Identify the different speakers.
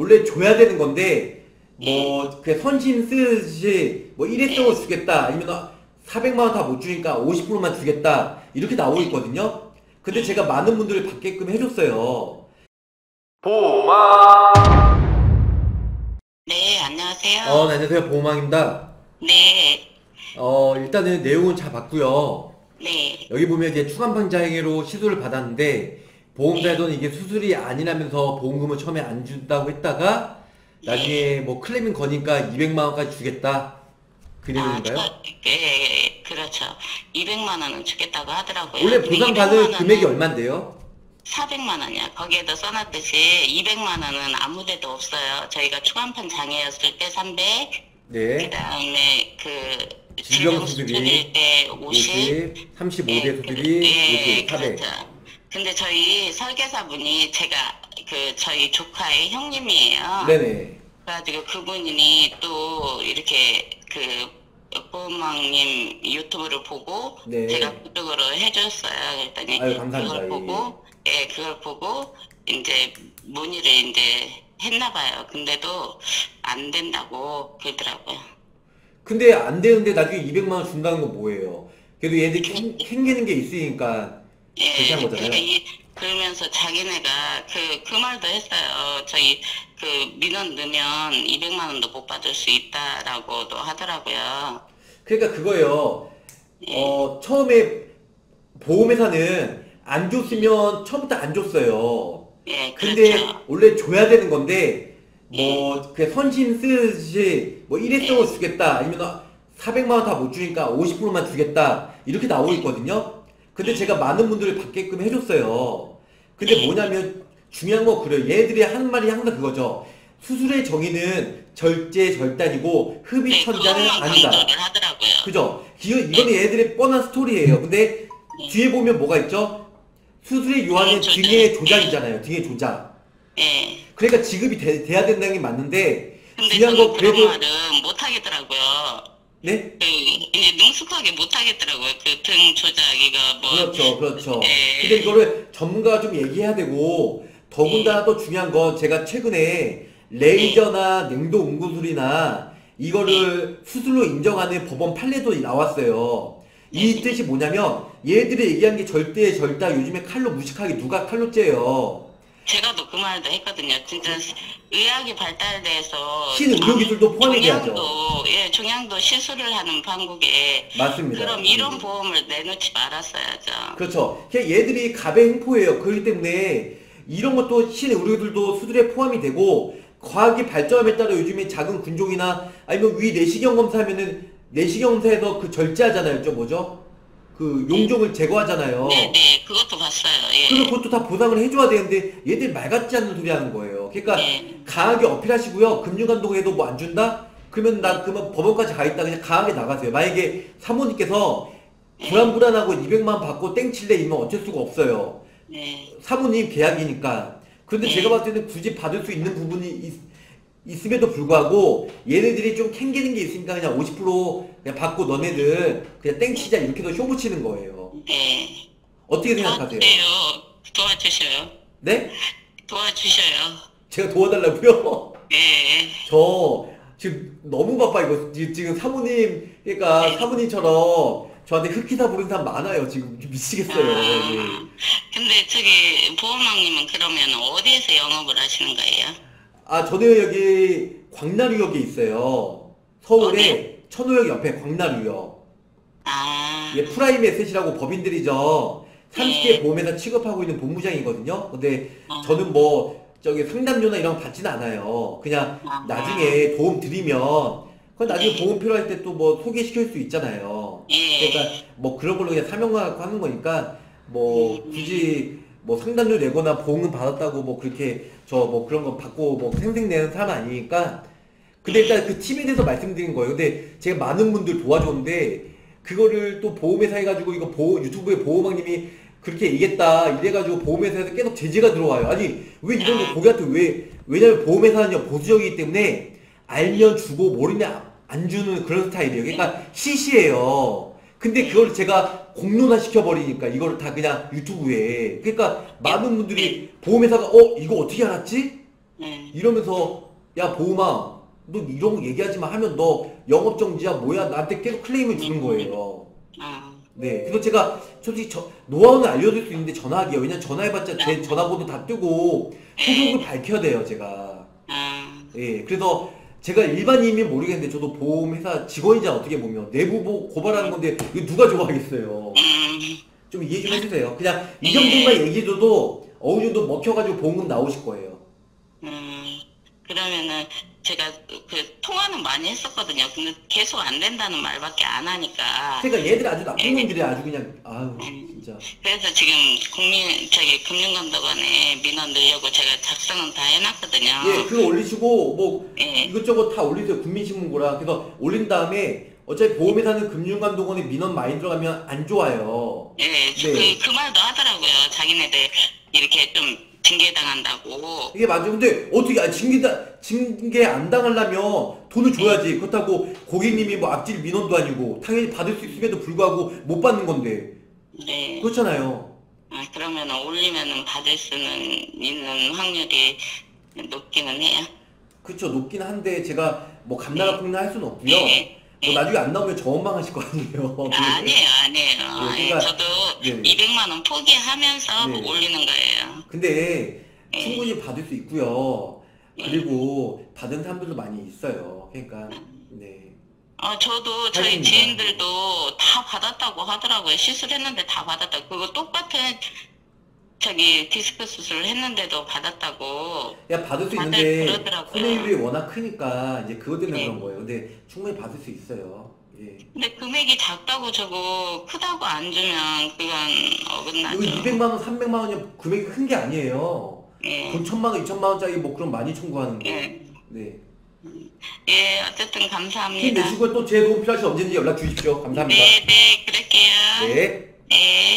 Speaker 1: 원래 줘야 되는 건데 뭐그 선심 쓰듯이 뭐 일회성을 주겠다 아니면 400만 원 다 못 주니까 50%만 주겠다 이렇게 나오고 있거든요. 근데 제가 많은 분들을 받게끔 해줬어요. 보마.
Speaker 2: 네, 안녕하세요.
Speaker 1: 어, 네, 안녕하세요. 보호망입니다.
Speaker 2: 네,
Speaker 1: 어, 일단은 내용은 잘 봤고요.
Speaker 2: 네,
Speaker 1: 여기 보면 이제 추간판장애로 시술을 받았는데 보험사에서는 이게 수술이 아니라면서 보험금을 처음에 안 준다고 했다가 나중에 뭐 클레밍 거니까 200만 원까지 주겠다. 그
Speaker 2: 아,
Speaker 1: 내용인가요?
Speaker 2: 저, 예, 그렇죠. 200만 원은 주겠다고 하더라고요.
Speaker 1: 원래 보상받을
Speaker 2: 200만
Speaker 1: 금액이 얼만데요?
Speaker 2: 400만 원이야. 거기에도 써놨듯이 200만 원은 아무데도 없어요. 저희가 초간판 장애였을 때 300,
Speaker 1: 네.
Speaker 2: 그다음에 그
Speaker 1: 질병
Speaker 2: 수술일 때 50,
Speaker 1: 50, 35대
Speaker 2: 예,
Speaker 1: 수술이
Speaker 2: 예,
Speaker 1: 이렇게 400.
Speaker 2: 그렇죠. 근데 저희 설계사분이 제가 그 저희 조카의 형님이에요.
Speaker 1: 네네.
Speaker 2: 그래가지고 그분이 또 이렇게 그 보호망님 유튜브를 보고
Speaker 1: 네.
Speaker 2: 제가 그쪽으로 해줬어요. 그랬더니
Speaker 1: 아유, 감사합니다.
Speaker 2: 그걸
Speaker 1: 예.
Speaker 2: 보고 예 그걸 보고 이제 문의를 이제 했나 봐요. 근데도 안 된다고 그러더라고요.
Speaker 1: 근데 안 되는데 나중에 200만 원 준다는 건 뭐예요? 그래도 얘들 캥, 캥기는 게 있으니까
Speaker 2: 예,
Speaker 1: 그렇게 한 거잖아요.
Speaker 2: 이, 그러면서 자기네가 그, 그 말도 했어요. 저희 그 민원 넣으면 200만 원도 못 받을 수 있다라고도 하더라고요.
Speaker 1: 그러니까 그거예요. 어, 처음에 보험회사는 안 줬으면 처음부터 안 줬어요.
Speaker 2: 예,
Speaker 1: 근데
Speaker 2: 그렇죠.
Speaker 1: 원래 줘야 되는 건데 뭐그 선심 쓰듯이 뭐 일회성을 주겠다 아니면 400만 원 다 못 주니까 50%만 주겠다 이렇게 나오고 있거든요. 근데 제가 많은 분들을 받게끔 해줬어요. 근데 뭐냐면 중요한 건 그래요. 얘들이 하는 말이 항상 그거죠. 수술의 정의는 절제 절단이고 흡입
Speaker 2: 네,
Speaker 1: 천자는
Speaker 2: 그것만
Speaker 1: 아니다. 그죠? 기- 이거는 얘들의 뻔한 스토리예요. 근데 뒤에 보면 뭐가 있죠? 수술의 요한은
Speaker 2: 네.
Speaker 1: 등의 조작이잖아요. 등의 조작.
Speaker 2: 예.
Speaker 1: 그러니까 지급이 돼, 돼야 된다는 게 맞는데 중요한
Speaker 2: 그런
Speaker 1: 그래도
Speaker 2: 말은 못 하겠더라고요.
Speaker 1: 네?
Speaker 2: 그 이제 능숙하게 못 하겠더라고요. 그 등 조작이가 뭐
Speaker 1: 그렇죠, 그렇죠.
Speaker 2: 네.
Speaker 1: 근데 이거를 전문가가 좀 얘기해야 되고 더군다나 또 중요한 건 제가 최근에 레이저나 냉동 응고술이나 이거를 수술로 인정하는 법원 판례도 나왔어요. 이 뜻이 뭐냐면 얘들이 얘기한 게 절대 절다 요즘에 칼로 무식하게 누가 칼로 째요.
Speaker 2: 제가도 그 말도 했거든요. 진짜 의학이 발달돼서
Speaker 1: 신의료기술도 포함이 돼야죠.
Speaker 2: 종양도 예 종양도 시술을 하는 방국에
Speaker 1: 맞습니다.
Speaker 2: 그럼 이런 보험을 내놓지 말았어야죠.
Speaker 1: 그렇죠. 그냥 얘들이 갑의 횡포예요. 그렇기 때문에 이런 것도 신의료들도 수술에 포함이 되고 과학이 발전함에 따라 요즘에 작은 군종이나 아니면 위 내시경 검사하면은 내시경 검사에서 그 절제하잖아요. 저 뭐죠? 그 용종을 제거하잖아요.
Speaker 2: 네네 그것도 봤어요. 예.
Speaker 1: 그래서 그것도 다 보상을 해줘야 되는데 얘들 말 같지 않는 소리 하는 거예요. 그러니까
Speaker 2: 네.
Speaker 1: 강하게 어필하시고요. 금융감독에도 뭐 안 준다? 그러면 나 그러면 법원까지 가 있다 그냥 강하게 나가세요. 만약에 사모님께서 불안불안하고 200만 원 받고 땡칠래 이면 어쩔 수가 없어요.
Speaker 2: 네.
Speaker 1: 사모님 계약이니까. 그런데
Speaker 2: 네.
Speaker 1: 제가 봤을 때는 굳이 받을 수 있는 부분이 있, 있음에도 불구하고 얘네들이 좀 캥기는 게 있으니까 그냥 50% 그냥 받고 너네들 그냥 땡치자 이렇게 더 쇼붙이는 거예요.
Speaker 2: 네.
Speaker 1: 어떻게 생각하세요?
Speaker 2: 도와주세요. 도와주셔요.
Speaker 1: 네?
Speaker 2: 도와주셔요.
Speaker 1: 제가 도와달라고요?
Speaker 2: 예.
Speaker 1: 저 지금 너무 바빠 이거 지- 지금 사모님 그러니까 사모님처럼 저한테 흑기사 부르는 사람 많아요 지금 미치겠어요. 예.
Speaker 2: 아, 근데 저기 보험왕님은 그러면 어디에서 영업을 하시는 거예요?
Speaker 1: 아 저는 여기 광나루역에 있어요. 서울에 천호역 옆에 광나루역.
Speaker 2: 아,
Speaker 1: 이게 프라임 에셋이라고 법인들이죠. 30개 보험회사 취급하고 있는 본부장이거든요. 근데 저는 뭐 저기 상담료나 이런 거 받지는 않아요. 그냥
Speaker 2: 아.
Speaker 1: 나중에 도움 드리면 그건 나중에 보험 필요할 때 또 뭐 소개시킬 수 있잖아요.
Speaker 2: 예.
Speaker 1: 그러니까 뭐 그런 걸로 그냥 사명감 갖고 하는 거니까 뭐 굳이 뭐 상담료 내거나 보험금 받았다고 뭐 그렇게 저 뭐 그런 거 받고 뭐 생생내는 사람 아니니까 근데 일단 그 팀에 대해서 말씀드린 거예요. 근데 제가 많은 분들 도와줬는데 그거를 또 보험회사 해가지고 이거 보호 유튜브에 보호망님이 그렇게 얘기했다 이래가지고 보험회사에서 계속 제재가 들어와요. 아니 왜 이런 거 고객한테 왜 왜냐면 보험회사는 보수적이기 때문에 알면 주고 모르면 안 주는 그런 스타일이에요. 그러니까 시시해요. 근데 그걸 제가 공론화 시켜버리니까 이걸 다 그냥 유튜브에 그러니까 많은 분들이 보험회사가 어 이거 어떻게 알았지?
Speaker 2: 네.
Speaker 1: 이러면서 야 보험아 너 이런 거 얘기하지 마 하면 너 영업 정지야 뭐야 나한테 계속 클레임을 주는 거예요.
Speaker 2: 아,
Speaker 1: 네, 그래서 제가 솔직히 저, 노하우는 알려줄 수 있는데 전화하기요. 왜냐면 전화해봤자 제 전화번호 다 뜨고 소속을 밝혀야 돼요, 제가.
Speaker 2: 아,
Speaker 1: 예, 그래서 제가 일반인이면 모르겠는데 저도 보험회사 직원이자 어떻게 보면 내부 보- 고발하는 건데 이거 누가 좋아하겠어요.
Speaker 2: 음,
Speaker 1: 좀 이해 좀 해주세요. 그냥 이 정도만 얘기해줘도 어느 정도 먹혀가지고 보험금 나오실 거예요.
Speaker 2: 음, 그러면은 제가 그 통화는 많이 했었거든요. 근데 계속 안 된다는 말밖에 안 하니까.
Speaker 1: 그러니까 얘들 아주 나쁜 놈들이 아주 그냥 아유 진짜.
Speaker 2: 그래서 지금 국민 저기 금융감독원에 민원 넣으려고 제가 작성은 다 해놨거든요.
Speaker 1: 예, 그거 올리시고 뭐
Speaker 2: 예.
Speaker 1: 이것저것 다 올리세요. 국민신문고랑. 그래서 올린 다음에 어차피 보험회사는 금융감독원에 민원 많이 들어가면 안 좋아요.
Speaker 2: 예,
Speaker 1: 네.
Speaker 2: 그, 그 말도 하더라고요. 자기네들 이렇게 좀 징계당한다고.
Speaker 1: 이게 맞죠. 근데 어떻게 아, 징계 징계 안 당하려면 돈을 줘야지. 그렇다고 고객님이 뭐 앞질 민원도 아니고 당연히 받을 수 있음에도 불구하고 못 받는 건데
Speaker 2: 네.
Speaker 1: 그렇잖아요.
Speaker 2: 아, 그러면은 올리면은 받을 수는 있는 확률이 높기는 해요.
Speaker 1: 그렇죠. 높긴 한데 제가 뭐 감나라 폭나 할 수는 없고요.
Speaker 2: 네.
Speaker 1: 뭐 나중에 안 나오면 저 원망하실 거 아니에요.
Speaker 2: 아, 아니에요, 아니에요.
Speaker 1: 네,
Speaker 2: 예,
Speaker 1: 그러니까-
Speaker 2: 저도
Speaker 1: 네.
Speaker 2: 200만 원 포기하면서
Speaker 1: 네.
Speaker 2: 올리는 거예요.
Speaker 1: 근데
Speaker 2: 네.
Speaker 1: 충분히 받을 수 있고요.
Speaker 2: 네.
Speaker 1: 그리고 받은 사람들도 많이 있어요. 그러니까 네.
Speaker 2: 어, 저도 저희
Speaker 1: 다행입니다.
Speaker 2: 지인들도 다 받았다고 하더라고요. 시술했는데 다 받았다고. 그거 똑같은 저기 디스크 수술을 했는데도 받았다고.
Speaker 1: 야 받을 수 있는데
Speaker 2: 그러더라고요.
Speaker 1: 손해율이 워낙 크니까 이제 그것 때문에
Speaker 2: 네.
Speaker 1: 그런 거예요. 근데 충분히 받을 수 있어요. 예.
Speaker 2: 근데 금액이 작다고 저거 크다고 안 주면 그건 어긋나죠.
Speaker 1: 이거 200만 원, 300만 원이 금액이 큰 게 아니에요.
Speaker 2: 예.
Speaker 1: 돈 천만 원, 2천만 원짜리 뭐 그런 많이 청구하는데.
Speaker 2: 예.
Speaker 1: 네.
Speaker 2: 예, 어쨌든
Speaker 1: 힘
Speaker 2: 감사합니다.
Speaker 1: 내시고 또 제 도움 필요하시면 언제든지 연락 주십시오. 감사합니다.
Speaker 2: 네, 네, 그럴게요.
Speaker 1: 네.
Speaker 2: 네.